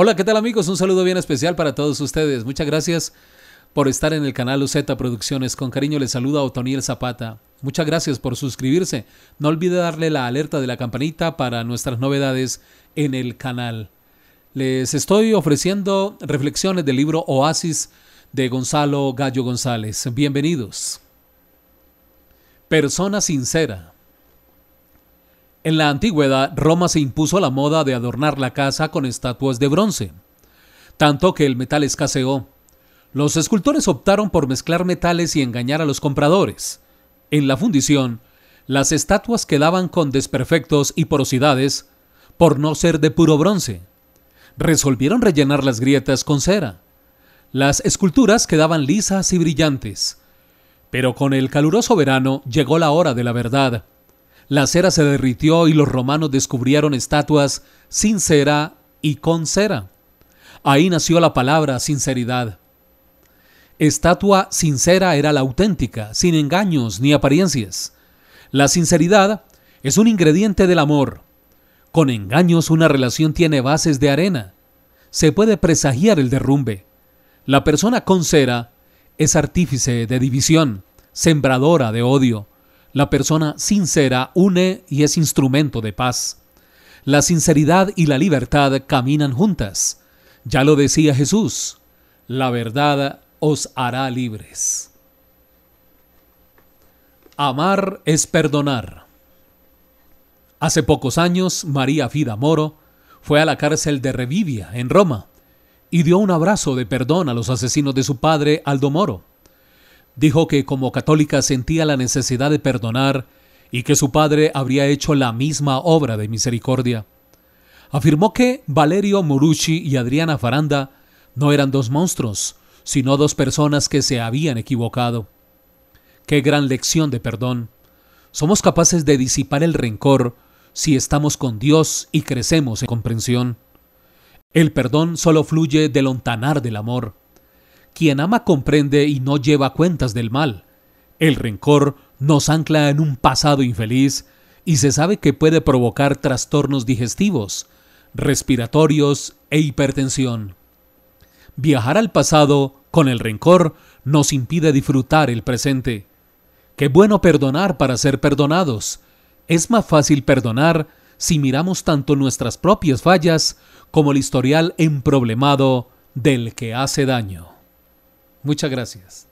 Hola, ¿qué tal amigos? Un saludo bien especial para todos ustedes. Muchas gracias por estar en el canal UZ Producciones. Con cariño les saluda Otoniel Zapata. Muchas gracias por suscribirse. No olvide darle la alerta de la campanita para nuestras novedades en el canal. Les estoy ofreciendo reflexiones del libro Oasis de Gonzalo Gallo González. Bienvenidos. Persona sincera. En la antigüedad, Roma se impuso la moda de adornar la casa con estatuas de bronce, tanto que el metal escaseó. Los escultores optaron por mezclar metales y engañar a los compradores. En la fundición, las estatuas quedaban con desperfectos y porosidades por no ser de puro bronce. Resolvieron rellenar las grietas con cera. Las esculturas quedaban lisas y brillantes. Pero con el caluroso verano llegó la hora de la verdad la cera se derritió y los romanos descubrieron estatuas sin cera y con cera. Ahí nació la palabra sinceridad. Estatua sincera era la auténtica, sin engaños ni apariencias. La sinceridad es un ingrediente del amor. Con engaños una relación tiene bases de arena. Se puede presagiar el derrumbe. La persona con cera es artífice de división, sembradora de odio, la persona sincera une y es instrumento de paz. La sinceridad y la libertad caminan juntas. Ya lo decía Jesús, la verdad os hará libres. Amar es perdonar. Hace pocos años, María Fida Moro fue a la cárcel de Revivia, en Roma, y dio un abrazo de perdón a los asesinos de su padre, Aldo Moro. Dijo que como católica sentía la necesidad de perdonar y que su padre habría hecho la misma obra de misericordia. Afirmó que Valerio Morucci y Adriana Faranda no eran dos monstruos, sino dos personas que se habían equivocado. Qué gran lección de perdón. Somos capaces de disipar el rencor si estamos con Dios y crecemos en comprensión. El perdón solo fluye del ontanar del amor. Quien ama comprende y no lleva cuentas del mal. El rencor nos ancla en un pasado infeliz y se sabe que puede provocar trastornos digestivos, respiratorios e hipertensión. Viajar al pasado con el rencor nos impide disfrutar el presente. Qué bueno perdonar para ser perdonados. Es más fácil perdonar si miramos tanto nuestras propias fallas como el historial emproblemado del que hace daño. Muchas gracias.